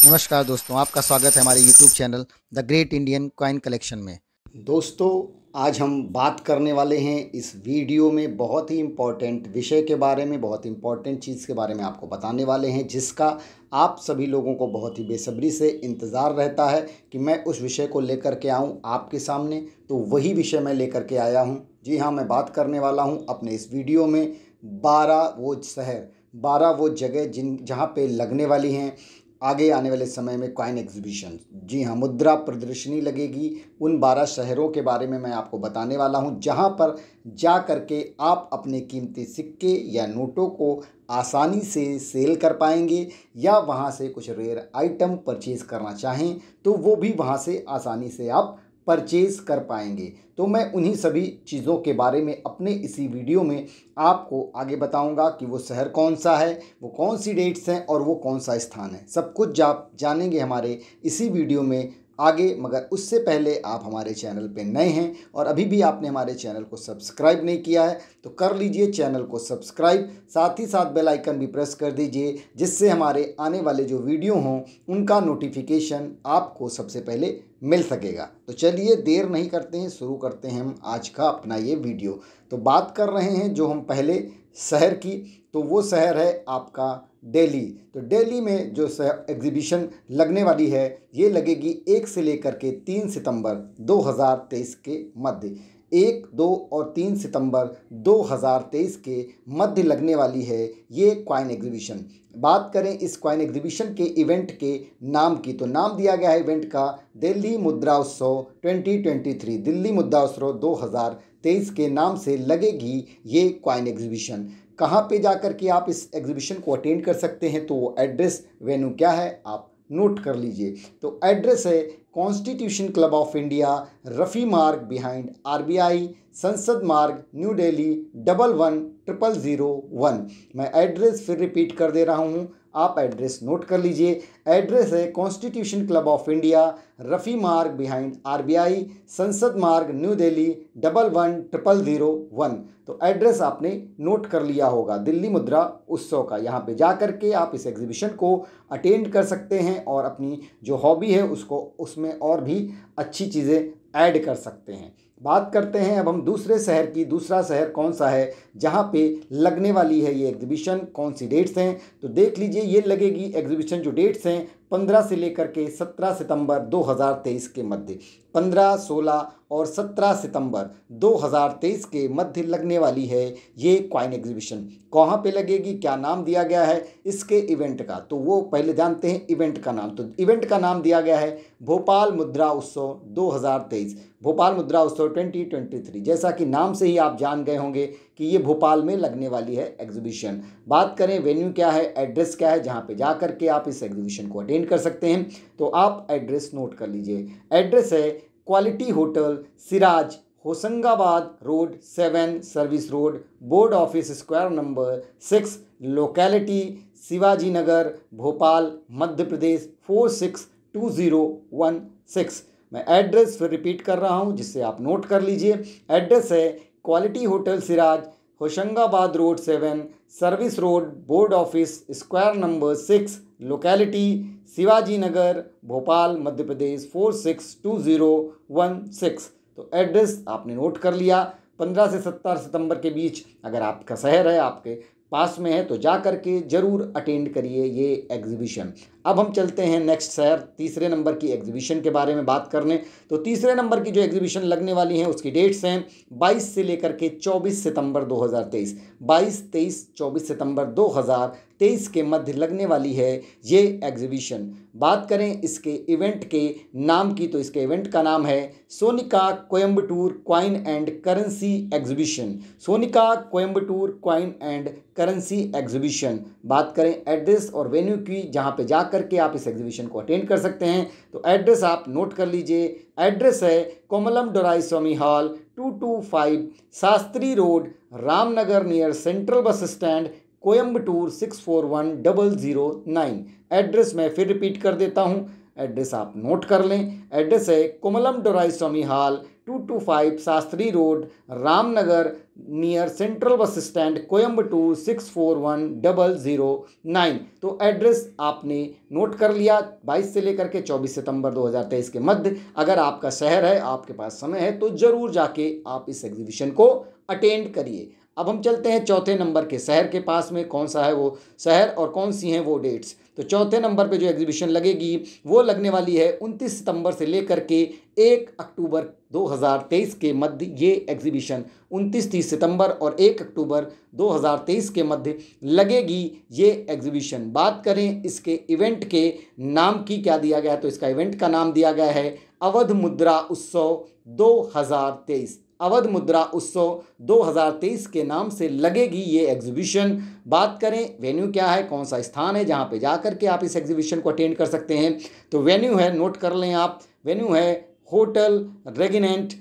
नमस्कार दोस्तों, आपका स्वागत है हमारे YouTube channel the great Indian coin collection में। दोस्तों, आज हम बात करने वाले हैं इस वीडियो में बहुत ही इंपॉर्टेंट विषय के बारे में, बहुत ही इंपॉर्टेंट चीज़ के बारे में आपको बताने वाले हैं, जिसका आप सभी लोगों को बहुत ही बेसब्री से इंतज़ार रहता है कि मैं उस विषय को लेकर के आऊँ आपके सामने। तो वही विषय मैं लेकर के आया हूँ। जी हाँ मैं बात करने वाला हूँ अपने इस वीडियो में बारह वो शहर, बारह वो जगह जिन, जहाँ पे लगने वाली हैं। आगे आने वाले समय में कॉइन एग्जीबिशन जी हाँ मुद्रा प्रदर्शनी लगेगी। उन बारह शहरों के बारे में मैं आपको बताने वाला हूँ, जहाँ पर जा कर के आप अपने कीमती सिक्के या नोटों को आसानी से सेल कर पाएँगे या वहाँ से कुछ रेयर आइटम परचेज़ करना चाहें तो वो भी वहाँ से आसानी से आप परचेज कर पाएँगे। तो मैं उन्हीं सभी चीज़ों के बारे में अपने इसी वीडियो में आपको आगे बताऊँगा कि वो शहर कौन सा है, वो कौन सी डेट्स हैं और वो कौन सा स्थान है। सब कुछ आप जानेंगे हमारे इसी वीडियो में आगे, मगर उससे पहले आप हमारे चैनल पे नए हैं और अभी भी आपने हमारे चैनल को सब्सक्राइब नहीं किया है तो कर लीजिए चैनल को सब्सक्राइब। साथ ही साथ बेल आइकन भी प्रेस कर दीजिए, जिससे हमारे आने वाले जो वीडियो हों, उनका नोटिफिकेशन आपको सबसे पहले मिल सकेगा। तो चलिए, देर नहीं करते हैं, शुरू करते हैं हम आज का अपना ये वीडियो। तो बात कर रहे हैं जो हम पहले शहर की तो वो शहर है आपका दिल्ली तो दिल्ली में जो एग्जीबिशन लगने वाली है, ये लगेगी एक से लेकर के तीन सितंबर 2023 के मध्य। एक, दो और तीन सितंबर 2023 के मध्य लगने वाली है ये क्वाइन एग्जीबिशन बात करें इस क्वाइन एग्जीबिशन के इवेंट के नाम की तो नाम दिया गया है इवेंट का दिल्ली मुद्रा उत्सव 2023 दिल्ली मुद्रा उत्सव 2023 के नाम से लगेगी ये क्वाइन एग्जीबिशन कहाँ पे जाकर के आप इस एग्जीबिशन को अटेंड कर सकते हैं? तो वो एड्रेस वेन्यू क्या है? आप नोट कर लीजिए। तो एड्रेस है Constitution Club of India Rafi Marg behind RBI Sansad Marg New Delhi double one triple zero one मैं एड्रेस फिर रिपीट कर दे रहा हूँ। आप एड्रेस नोट कर लीजिए। एड्रेस है Constitution Club of India, Rafi Marg behind RBI Sansad Marg, New Delhi double one triple zero one तो एड्रेस आपने नोट कर लिया होगा, दिल्ली मुद्रा उत्सव का। यहाँ पे जा कर के आप इस एग्जीबिशन को अटेंड कर सकते हैं और अपनी जो हॉबी है उसको, उसमें और भी अच्छी चीज़ें ऐड कर सकते हैं। बात करते हैं अब हम दूसरे शहर की, दूसरा शहर कौन सा है, जहाँ पे लगने वाली है ये एग्जीबिशन कौन सी डेट्स हैं? तो देख लीजिए ये लगेगी एग्जीबिशन जो डेट्स हैं पंद्रह से लेकर के सत्रह सितंबर 2023 के मध्य, पंद्रह, सोलह और सत्रह सितंबर 2023 के मध्य लगने वाली है ये क्वाइन एग्जीबिशन कहाँ पे लगेगी? क्या नाम दिया गया है? इसके इवेंट का। तो वो पहले जानते हैं इवेंट का नाम। तो इवेंट का नाम दिया गया है भोपाल मुद्रा उत्सव 2023 भोपाल मुद्रा उत्सव 2023 जैसा कि नाम से ही आप जान गए होंगे कि ये भोपाल में लगने वाली है एग्जीबिशन बात करें वेन्यू क्या है एड्रेस क्या है, जहाँ पे जा कर के आप इस एग्जीबिशन को अटेंड कर सकते हैं तो आप एड्रेस नोट कर लीजिए। एड्रेस है quality hotel Siraj Hoshangabad road seven service road board office square number six locality Shivaji Nagar Bhopal Madhya Pradesh four six two zero one six मैं एड्रेस फिर रिपीट कर रहा हूँ जिससे आप नोट कर लीजिए। एड्रेस है quality hotel Siraj, Hoshangabad road seven, service road, board office, square number six, locality Shivaji Nagar Bhopal, Madhya Pradesh four six two zero one six. तो एड्रेस आपने नोट कर लिया। पंद्रह से सत्तर सितंबर के बीच अगर आपका शहर है, आपके पास में है तो जा कर के ज़रूर अटेंड करिए ये एग्जीबिशन। अब हम चलते हैं नेक्स्ट शहर तीसरे नंबर की एग्जीबिशन के बारे में बात करने। तो तीसरे नंबर की जो एग्जीबिशन लगने वाली हैं, उसकी डेट्स हैं 22 से लेकर के 24 सितंबर 2023 22 23 24 सितंबर 2023 के मध्य लगने वाली है ये एग्जीबिशन बात करें इसके इवेंट के नाम की तो इसके इवेंट का नाम है Sonika Coimbatore coin and currency exhibition Sonika Coimbatore coin and currency exhibition बात करें एड्रेस और वेन्यू की, जहाँ पे जा करके आप इस एग्जीबिशन को अटेंड कर सकते हैं। तो एड्रेस आप नोट कर लीजिए। एड्रेस है Komalam Dorai Swamy hall two two five Shastri road, Ramnagar near central bus stand Coimbatore six four one double zero nine address मैं फिर रिपीट कर देता हूँ। एड्रेस आप नोट कर लें। एड्रेस है Komalam Dorai Swamy hall two two five Shastri road, Ramnagar near central bus stand Coimbatore six four one double zero nine तो एड्रेस आपने नोट कर लिया बाईस से लेकर के चौबीस सितंबर 2023 के मध्य। अगर आपका शहर है, आपके पास समय है तो ज़रूर जाके आप इस एग्जीबिशन को अटेंड करिए। अब हम चलते हैं चौथे नंबर के, शहर के पास में कौन सा है वो? शहर और कौन सी हैं वो डेट्स तो चौथे नंबर पे जो एग्जीबिशन लगेगी, वो लगने वाली है उनतीस सितंबर से लेकर के एक अक्टूबर 2023 के मध्य ये एग्जीबिशन उनतीस तीस सितंबर और एक अक्टूबर 2023 के मध्य लगेगी ये एग्जीबिशन बात करें इसके इवेंट के, नाम की क्या दिया गया है? तो इसका इवेंट का नाम दिया गया है अवध मुद्रा उत्सव 2023 अवध मुद्रा उत्सव 2023 के नाम से लगेगी ये एग्जीबिशन बात करें वेन्यू क्या है, कौन सा स्थान है, जहाँ पे जा कर के आप इस एग्जीबिशन को अटेंड कर सकते हैं। तो वेन्यू है नोट कर लें आप वेन्यू है hotel Regenta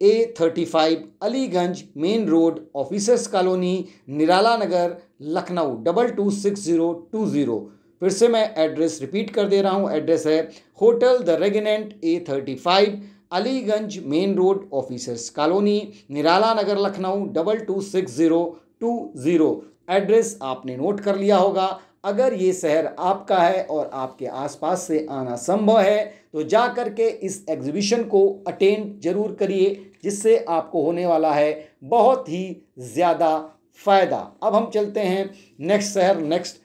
A thirty five Aliganj main road, officers colony, Nirala Nagar, Lucknow, double two six zero two zero. फिर से मैं एड्रेस रिपीट कर दे रहा हूँ एड्रेस है hotel the Regenta A thirty five Aliganj main road officers colony, Nirala Nagar, Lucknow, double two six zero two zero. Address आपने note कर लिया होगा। अगर ये शहर आपका है और आपके आसपास से आना संभव है तो जा कर के इस एग्जीबिशन को अटेंड ज़रूर करिए, जिससे आपको होने वाला है बहुत ही ज़्यादा फ़ायदा। अब हम चलते हैं नेक्स्ट शहर नेक्स्ट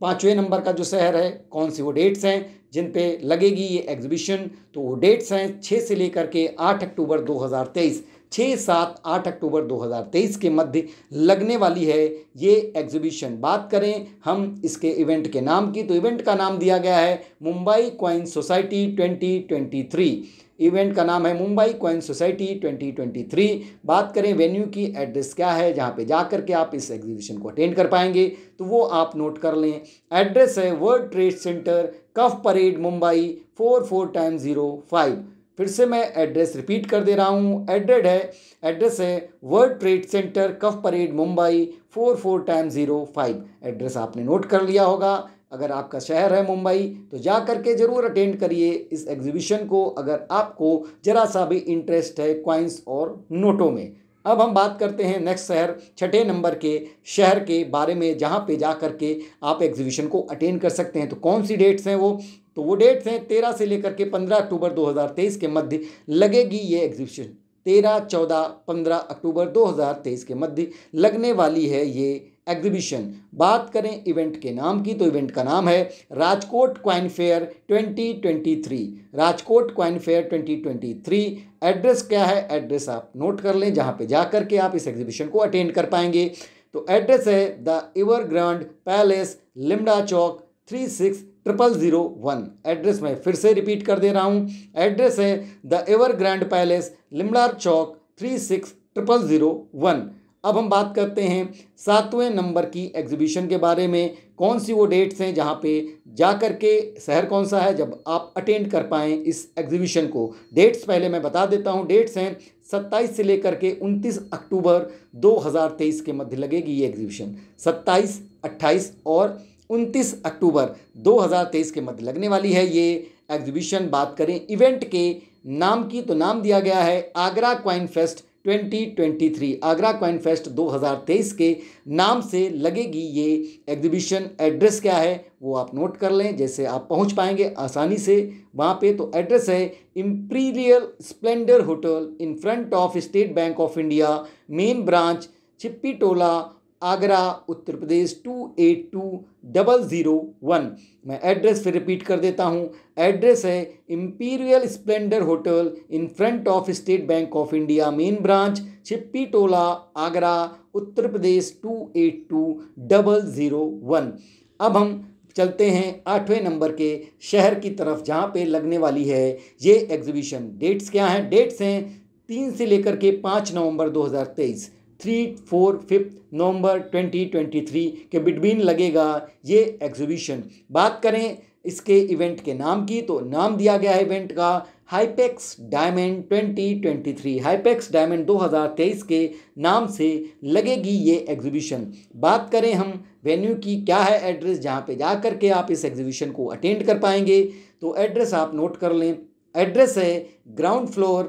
पाँचवें नंबर का जो शहर है, कौन सी वो डेट्स हैं? जिन पे लगेगी ये एग्जीबिशन तो वो डेट्स हैं छः से लेकर के आठ अक्टूबर 2023 छः सात आठ अक्टूबर 2023 के मध्य लगने वाली है ये एग्जीबिशन। बात करें हम इसके इवेंट के नाम की तो इवेंट का नाम दिया गया है मुंबई क्वाइन सोसाइटी 2023 इवेंट का नाम है मुंबई क्वाइन सोसाइटी 2023 बात करें वेन्यू की एड्रेस क्या है, जहाँ पे जा कर के आप इस एग्जीबिशन को अटेंड कर पाएँगे तो वो आप नोट कर लें। एड्रेस है World Trade Centre Cuff Parade, Mumbai, four four time zero five. फिर से मैं एड्रेस रिपीट कर दे रहा हूँ। एड्रेड है, एड्रेस है World Trade Centre, Cuff Parade, Mumbai, four four time zero five. Address आपने नोट कर लिया होगा। अगर आपका शहर है मुंबई तो जा करके ज़रूर अटेंड करिए इस एग्जीबिशन को, अगर आपको ज़रा सा भी इंटरेस्ट है क्वाइंस और नोटों में। अब हम बात करते हैं नेक्स्ट शहर, छठे नंबर के शहर के बारे में, जहाँ पे जा कर के आप एग्जीबिशन को अटेंड कर सकते हैं। तो कौन सी डेट्स हैं वो? तो वो डेट्स हैं तेरह से लेकर के पंद्रह अक्टूबर 2023 के मध्य लगेगी ये एग्जीबिशन तेरह, चौदह, पंद्रह अक्टूबर 2023 के मध्य लगने वाली है ये एग्जीबिशन। बात करें इवेंट के नाम की तो इवेंट का नाम है Rajkot coin fair 2023 Rajkot coin fair 2023 address क्या है? एड्रेस आप नोट कर लें, जहाँ पे जा कर के आप इस एग्जीबिशन को अटेंड कर पाएँगे। तो एड्रेस है the Ever Grand Palace, Limda Chowk three six triple zero one. Address मैं फिर से रिपीट कर दे रहा हूँ। एड्रेस है the Ever Grand Palace, Limda Chowk three six triple zero one. अब हम बात करते हैं सातवें नंबर की एग्जीबिशन के बारे में। कौन सी वो डेट्स हैं जहाँ पे जा कर के शहर कौन सा है जब आप अटेंड कर पाएँ इस एग्जीबिशन को? डेट्स पहले मैं बता देता हूँ। डेट्स हैं सत्ताईस से लेकर के उनतीस अक्टूबर 2023 के मध्य लगेगी ये एग्जीबिशन सत्ताईस, अट्ठाईस और उनतीस अक्टूबर 2023 के मध्य लगने वाली है ये एग्जीबिशन बात करें इवेंट के नाम की तो नाम दिया गया है Agra coin fest 2023 Agra coin fest 2023 के नाम से लगेगी ये एग्जीबिशन। एड्रेस क्या है वो आप नोट कर लें, जैसे आप पहुँच पाएँगे आसानी से। वहाँ पे तो एड्रेस है Imperial Splendour hotel in front of State Bank of India, main branch Chhipi Tola Agra, Uttar Pradesh two eight two double zero one मैं एड्रेस फिर रिपीट कर देता हूँ। एड्रेस है Imperial Splendour hotel in front of State Bank of India main branch Chhipi Tola Agra, Uttar Pradesh two eight two double zero one अब हम चलते हैं आठवें नंबर के शहर की तरफ़, जहाँ पे लगने वाली है ये एग्जीबिशन डेट्स क्या हैं? डेट्स हैं तीन से लेकर के पाँच नवंबर 2023 थ्री, फोर, फिफ्थ नवंबर 2023 के बिटवीन लगेगा ये एग्जीबिशन बात करें इसके इवेंट के नाम की तो नाम दिया गया है इवेंट का हाईपेक्स डायमंड 2023 हाईपेक्स डायमंड 2023 के नाम से लगेगी ये एग्जीबिशन बात करें हम वेन्यू की क्या है एड्रेस जहाँ पे जा कर के आप इस एग्जीबिशन को अटेंड कर पाएँगे तो एड्रेस आप नोट कर लें। एड्रेस है ground floor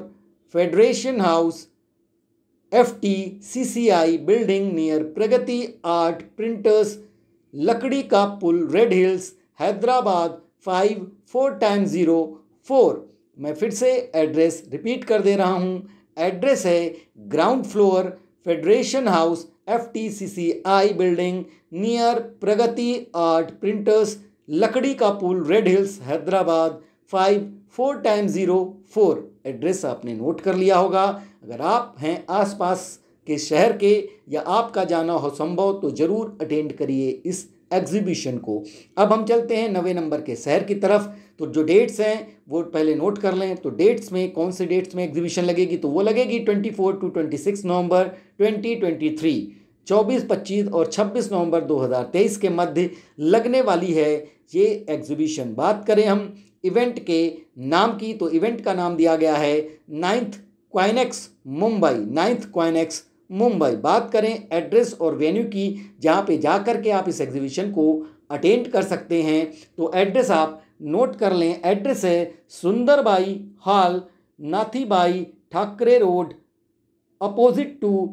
Federation House F T C C I building near Pragati art printers Lakdi ka Pul Red Hills Hyderabad five four time zero four मैं फिर से एड्रेस रिपीट कर दे रहा हूँ। एड्रेस है ground floor federation house F T C C I building near Pragati art printers Lakdi ka Pul red hills Hyderabad five four time zero four address आपने note कर लिया होगा। अगर आप हैं आसपास के शहर के या आपका जाना हो संभव तो ज़रूर अटेंड करिए इस एग्जीबिशन को। अब हम चलते हैं नवे नंबर के शहर की तरफ़। तो जो डेट्स हैं, वो पहले नोट कर लें। तो डेट्स में, कौन से डेट्स में एग्जीबिशन लगेगी? तो वो लगेगी twenty four to twenty six November twenty twenty three चौबीस, पच्चीस और छब्बीस नवंबर दो हज़ार तेईस के मध्य लगने वाली है ये एग्जीबिशन बात करें हम इवेंट के नाम की तो इवेंट का नाम दिया गया है ninth Quinex Mumbai ninth Quinex Mumbai बात करें एड्रेस और वेन्यू की, जहाँ पे जा कर के आप इस एग्जीबिशन को अटेंड कर सकते हैं तो एड्रेस आप नोट कर लें। एड्रेस है Sundarbai hall Nathibai Thackeray road opposite to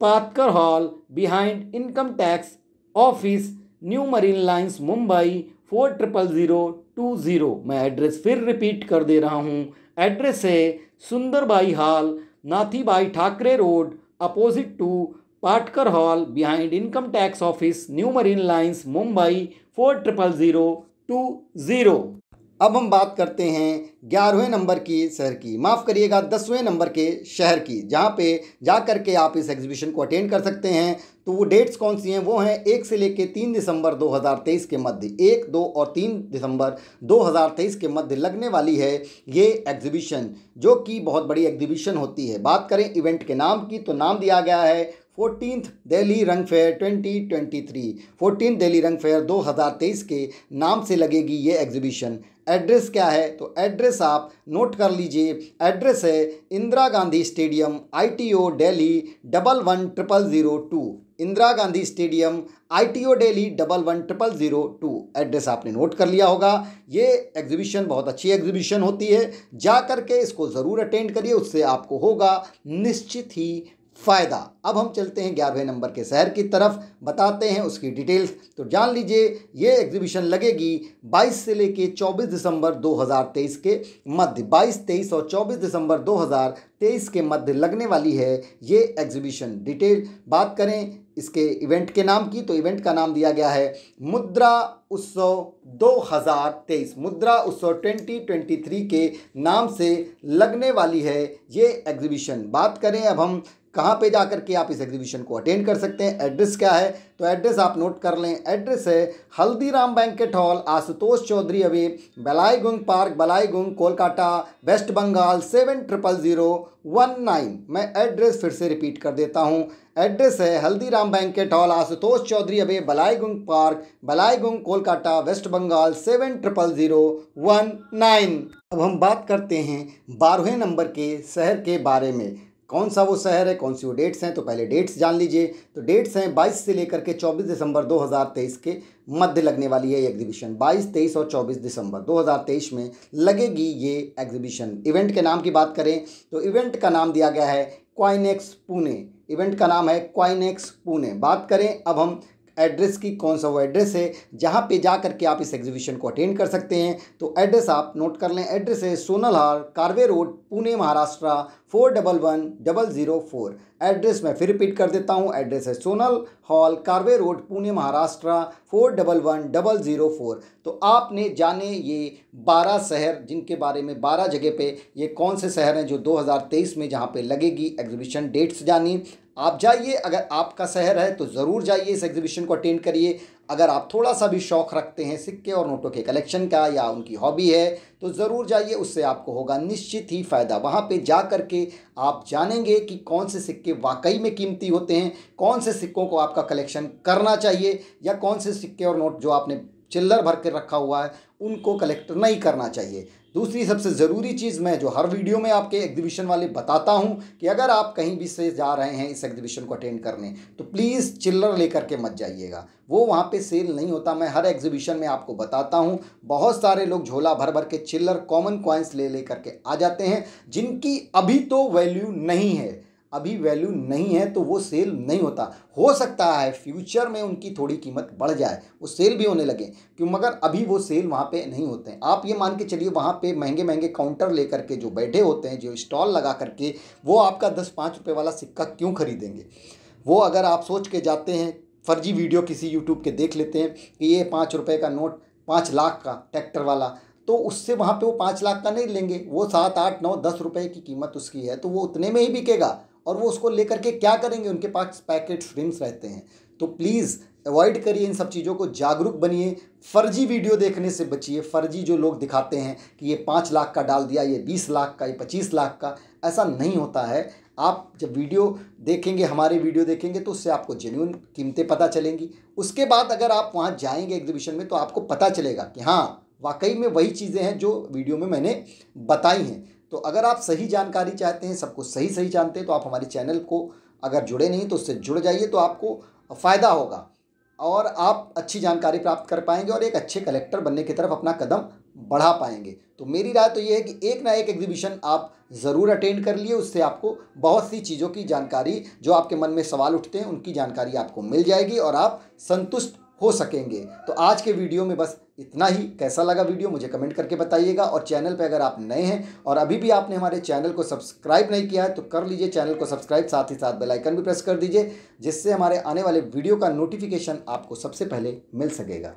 Patkar hall behind income tax office new Marine Lines Mumbai four triple zero two zero. मैं एड्रेस फिर रिपीट कर दे रहा हूँ। एड्रेस है Sundarbai hall, Nathibai Thackeray road, opposite to Patkar hall, behind income tax office, new Marine Lines, Mumbai, four triple zero two zero. अब हम बात करते हैं ग्यारहवें नंबर की शहर की। माफ़ करिएगा, दसवें नंबर के शहर की, जहाँ पे जा कर के आप इस एग्जीबिशन को अटेंड कर सकते हैं। तो वो डेट्स कौन सी हैं? वो हैं एक से लेके तीन दिसंबर 2023 के मध्य। एक, दो और तीन दिसंबर 2023 के मध्य लगने वाली है ये एग्जीबिशन जो कि बहुत बड़ी एग्जीबिशन होती है। बात करें इवेंट के नाम की तो नाम दिया गया है फोर्टीनथ दिल्ली रंग fair twenty twenty three. Fourteen Delhi रंग फेयर दो हज़ार तेईस के नाम से लगेगी ये एग्जीबिशन। एड्रेस क्या है? तो एड्रेस आप नोट कर लीजिए। एड्रेस है Indira Gandhi stadium, ITO Delhi double one triple zero two. Indira Gandhi stadium, ITO Delhi double one triple zero two. Address आपने नोट कर लिया होगा। ये एग्जीबिशन बहुत अच्छी एग्जीबिशन होती है। जा करके इसको ज़रूर अटेंड करिए, उससे आपको होगा निश्चित ही फ़ायदा। अब हम चलते हैं ग्यारहवें नंबर के शहर की तरफ़ बताते हैं उसकी डिटेल्स। तो जान लीजिए ये एग्जीबिशन लगेगी 22 से लेके 24 दिसंबर 2023 के मध्य। 22, 23 और 24 दिसंबर 2023 के मध्य लगने वाली है ये एग्जीबिशन डिटेल बात करें इसके इवेंट के नाम की तो इवेंट का नाम दिया गया है मुद्रा उत्सव 2023 मुद्रा उत्सव 2023 के नाम से लगने वाली है ये एग्जीबिशन बात करें अब हम कहाँ पे जा कर के आप इस एग्जीबिशन को अटेंड कर सकते हैं? एड्रेस क्या है? तो एड्रेस आप नोट कर लें। एड्रेस है Haldiram banquet hall Ashutosh Chowdhury avenue Ballygunge park Ballygunge, Kolkata west Bengal seven triple zero one nine मैं एड्रेस फिर से रिपीट कर देता हूँ। एड्रेस है Haldiram banquet hall Ashutosh Chowdhury avenue Ballygunge park Ballygunge, Kolkata west Bengal seven triple zero one nine अब हम बात करते हैं बारहवें नंबर के शहर के बारे में। कौन सा वो शहर है कौन सी वो डेट्स हैं तो पहले डेट्स जान लीजिए। तो डेट्स हैं 22 से लेकर के 24 दिसंबर 2023 के मध्य लगने वाली है ये एग्जीबिशन 22, 23 और 24 दिसंबर 2023 में लगेगी ये एग्जीबिशन इवेंट के नाम की बात करें तो इवेंट का नाम दिया गया है क्वाइनेक्स पुणे इवेंट का नाम है क्वाइनेक्स पुणे बात करें अब हम एड्रेस की कौन सा वो एड्रेस है, जहाँ पे जा करके आप इस एग्जीबिशन को अटेंड कर सकते हैं। तो एड्रेस आप नोट कर लें, एड्रेस है Sonal hall Karve road, Pune, Maharashtra four double one double zero four address मैं फिर रिपीट कर देता हूँ, एड्रेस है Sonal hall, Karve road, Pune, Maharashtra four double one double zero four तो आपने जाने ये बारह शहर, जिनके बारे में बारह जगह पे ये कौन से शहर हैं जो 2023 में जहाँ पे लगेगी एग्जीबिशन डेट्स जानी। आप जाइए, अगर आपका शहर है तो ज़रूर जाइए इस एग्जीबिशन को अटेंड करिए। अगर आप थोड़ा सा भी शौक़ रखते हैं, सिक्के और नोटों के कलेक्शन का या उनकी हॉबी है तो ज़रूर जाइए, उससे आपको होगा निश्चित ही फ़ायदा। वहाँ पे जा कर के आप जानेंगे कि कौन से सिक्के वाकई में कीमती होते हैं, कौन से सिक्कों को आपका कलेक्शन करना चाहिए, या कौन से सिक्के और नोट जो आपने चिल्लर भर के रखा हुआ है, उनको कलेक्ट नहीं करना चाहिए। दूसरी सबसे ज़रूरी चीज़ मैं जो हर वीडियो में आपके एग्जीबिशन वाले बताता हूँ कि अगर आप कहीं भी से जा रहे हैं इस एग्जीबिशन को अटेंड करने तो प्लीज़ चिल्लर लेकर के मत जाइएगा। वो वहाँ पे सेल नहीं होता, मैं हर एग्जीबिशन में आपको बताता हूँ। बहुत सारे लोग झोला भर भर के चिल्लर कॉमन कॉइन्स ले ले करके आ जाते हैं, जिनकी अभी तो वैल्यू नहीं है। अभी वैल्यू नहीं है तो वो सेल नहीं होता। हो सकता है फ्यूचर में उनकी थोड़ी कीमत बढ़ जाए, वो सेल भी होने लगे, क्यों? मगर अभी वो सेल वहाँ पे नहीं होते हैं। आप ये मान के चलिए, वहाँ पे महँगे महँगे काउंटर लेकर के जो बैठे होते हैं, जो स्टॉल लगा करके, वो आपका दस पाँच रुपये वाला सिक्का क्यों खरीदेंगे? वो अगर आप सोच के जाते हैं, फर्जी वीडियो किसी यूट्यूब के देख लेते हैं कि ये पाँच रुपये का नोट पाँच लाख का ट्रैक्टर वाला तो उससे वहाँ पे वो पाँच लाख का नहीं लेंगे। वो सात, आठ, नौ, दस रुपए की कीमत उसकी है तो वो उतने में ही बिकेगा। और वो उसको लेकर के क्या करेंगे? उनके पास पैकेट रिम्स रहते हैं। तो प्लीज़ अवॉइड करिए इन सब चीज़ों को। जागरूक बनिए। फर्जी वीडियो देखने से बचिए। फर्जी जो लोग दिखाते हैं कि ये पाँच लाख का डाल दिया, ये बीस लाख का, ये पच्चीस लाख का, ऐसा नहीं होता है। आप जब वीडियो देखेंगे, हमारे वीडियो देखेंगे तो उससे आपको जेन्यून कीमतें पता चलेंगी। उसके बाद अगर आप वहाँ जाएँगे एग्जीबिशन में तो आपको पता चलेगा कि हाँ वाकई में वही चीज़ें हैं जो वीडियो में मैंने बताई हैं। तो अगर आप सही जानकारी चाहते हैं सब कुछ सही सही जानते हैं तो आप हमारे चैनल को अगर जुड़े नहीं तो उससे जुड़ जाइए तो आपको फ़ायदा होगा। और आप अच्छी जानकारी प्राप्त कर पाएँगे और एक अच्छे कलेक्टर बनने की तरफ़ अपना कदम बढ़ा पाएँगे। तो मेरी राय तो ये है कि एक ना एक एग्जीबिशन आप ज़रूर अटेंड कर लिए, उससे आपको बहुत सी चीज़ों की जानकारी, जो आपके मन में सवाल उठते हैं, उनकी जानकारी आपको मिल जाएगी और आप संतुष्ट हो सकेंगे। तो आज के वीडियो में बस इतना ही। कैसा लगा वीडियो मुझे कमेंट करके बताइएगा। और चैनल पर अगर आप नए हैं और अभी भी आपने हमारे चैनल को सब्सक्राइब नहीं किया है तो कर लीजिए चैनल को सब्सक्राइब। साथ ही साथ बेल आइकन भी प्रेस कर दीजिए, जिससे हमारे आने वाले वीडियो का नोटिफिकेशन आपको सबसे पहले मिल सकेगा।